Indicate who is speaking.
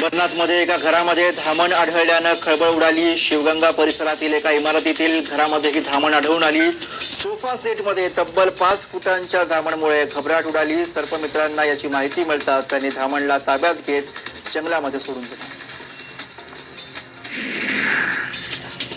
Speaker 1: अंबरनाथमध्ये एका घरामध्ये धामण आढळल्यानं खळबळ उडाली. शिवगंगा परिसरातील एका इमारतीतील घरामध्ये ही धामण आढळून आली. सोफा सेटमध्ये तब्बल पाच फुटांच्या धामणमुळे घबराट उडाली. सर्पमित्रांना याची माहिती मिळताच त्यांनी धामणला ताब्यात घेत जंगलामध्ये सोडून दिलं.